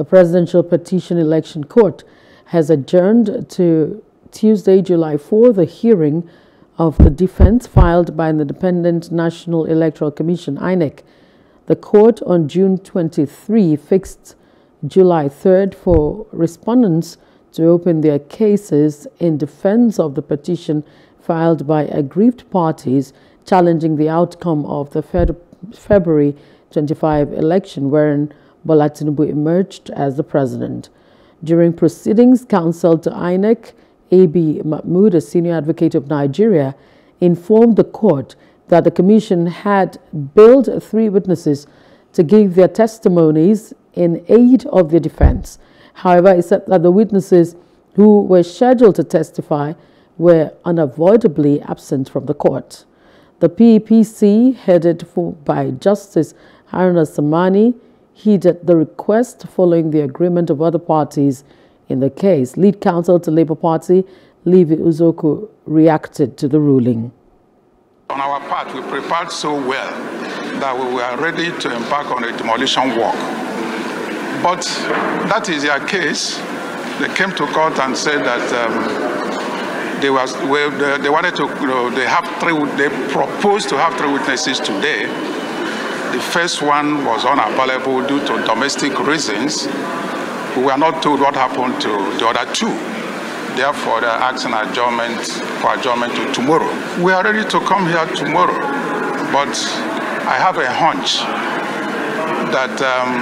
The Presidential Petition Election Court has adjourned to Tuesday, July 4, the hearing of the defense filed by the Independent National Electoral Commission, INEC. The court on June 23 fixed July 3rd for respondents to open their cases in defense of the petition filed by aggrieved parties challenging the outcome of the February 25 election wherein Bola Tinubu emerged as the president. During proceedings, counsel to INEC, A.B. Mahmoud, a senior advocate of Nigeria, informed the court that the commission had billed three witnesses to give their testimonies in aid of the defense. However, he said that the witnesses who were scheduled to testify were unavoidably absent from the court. The PEPC, headed for, by Justice Haruna Tsammani, heeded the request following the agreement of other parties in the case. Lead counsel to Labour Party, Livy Uzoukwu, reacted to the ruling. On our part, we prepared so well that we were ready to embark on a demolition work. But that is their case. They came to court and said that um, they was well, they, they, wanted to. You know, they have three. They proposed to have three witnesses today. The first one was unavailable due to domestic reasons. We were not told what happened to the other two. Therefore, they're asking adjournment for adjournment to tomorrow. We are ready to come here tomorrow, but I have a hunch that um,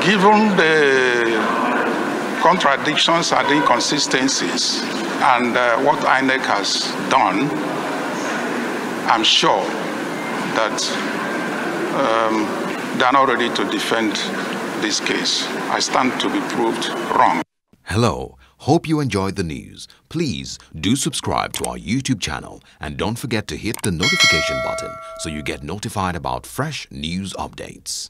given the contradictions and inconsistencies and uh, what INEC has done, I'm sure that um, they're not ready to defend this case. I stand to be proved wrong. Hello. Hope you enjoyed the news. Please do subscribe to our YouTube channel and don't forget to hit the notification button so you get notified about fresh news updates.